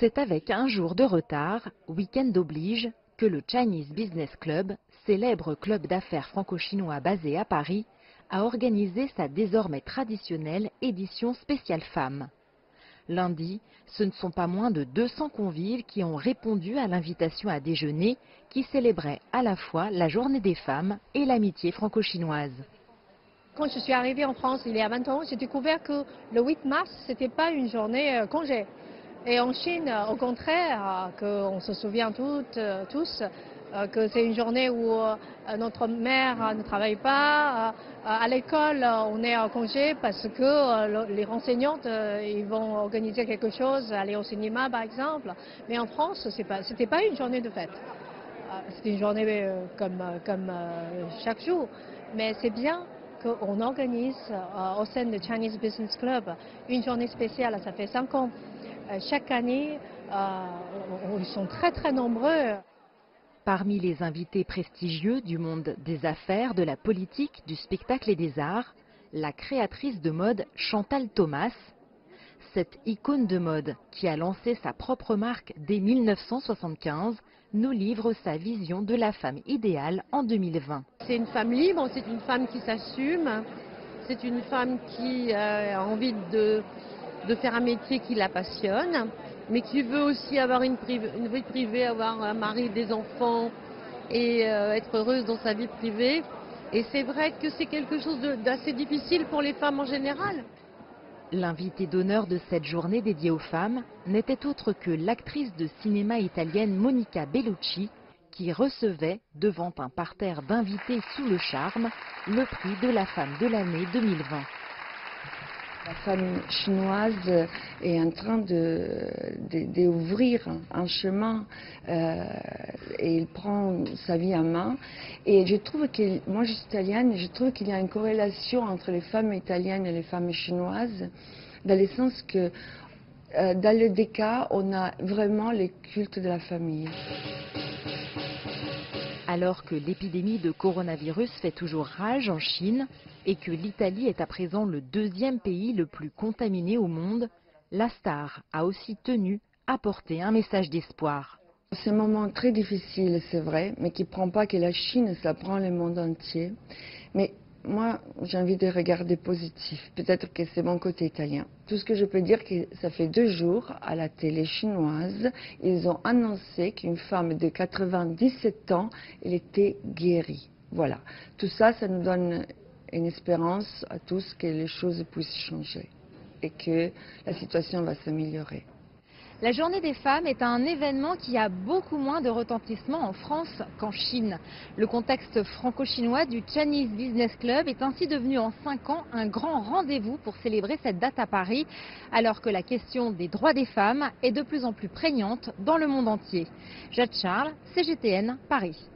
C'est avec un jour de retard, week-end oblige, que le Chinese Business Club, célèbre club d'affaires franco-chinois basé à Paris, a organisé sa désormais traditionnelle édition spéciale femmes. Lundi, ce ne sont pas moins de 200 convives qui ont répondu à l'invitation à déjeuner qui célébrait à la fois la journée des femmes et l'amitié franco-chinoise. Quand je suis arrivée en France il y a 20 ans, j'ai découvert que le 8 mars, ce n'était pas une journée euh, congé. Et en Chine, au contraire, qu'on se souvient toutes, tous euh, que c'est une journée où euh, notre mère ne travaille pas. Euh, à l'école, on est en congé parce que les renseignantes ils vont organiser quelque chose, aller au cinéma par exemple. Mais en France, ce n'était pas une journée de fête. C'était une journée comme, comme chaque jour. Mais c'est bien qu'on organise au sein du Chinese Business Club une journée spéciale. Ça fait cinq ans. Euh, chaque année, euh, ils sont très très nombreux. Parmi les invités prestigieux du monde des affaires, de la politique, du spectacle et des arts, la créatrice de mode Chantal Thomas, cette icône de mode qui a lancé sa propre marque dès 1975, nous livre sa vision de la femme idéale en 2020. C'est une femme libre, c'est une femme qui s'assume, c'est une femme qui a envie de de faire un métier qui la passionne, mais qui veut aussi avoir une, vie privée, avoir un mari, des enfants et euh, être heureuse dans sa vie privée. Et c'est vrai que c'est quelque chose d'assez difficile pour les femmes en général. L'invité d'honneur de cette journée dédiée aux femmes n'était autre que l'actrice de cinéma italienne Monica Bellucci, qui recevait, devant un parterre d'invités sous le charme, le prix de la femme de l'année 2020. La femme chinoise est en train d'ouvrir un chemin euh, et il prend sa vie en main. Et je trouve que, moi je suis italienne, je trouve qu'il y a une corrélation entre les femmes italiennes et les femmes chinoises, dans le sens que euh, dans les deux cas, on a vraiment le culte de la famille. Alors que l'épidémie de coronavirus fait toujours rage en Chine et que l'Italie est à présent le deuxième pays le plus contaminé au monde, la star a aussi tenu à porter un message d'espoir. C'est un moment très difficile, c'est vrai, mais qui ne prend pas que la Chine, ça prend le monde entier. Mais moi, j'ai envie de regarder positif. Peut-être que c'est mon côté italien. Tout ce que je peux dire, que ça fait deux jours, à la télé chinoise, ils ont annoncé qu'une femme de 97 ans, était guérie. Voilà. Tout ça, ça nous donne une espérance à tous que les choses puissent changer et que la situation va s'améliorer. La journée des femmes est un événement qui a beaucoup moins de retentissement en France qu'en Chine. Le contexte franco-chinois du Chinese Business Club est ainsi devenu en cinq ans un grand rendez-vous pour célébrer cette date à Paris, alors que la question des droits des femmes est de plus en plus prégnante dans le monde entier. Jade Charles, CGTN, Paris.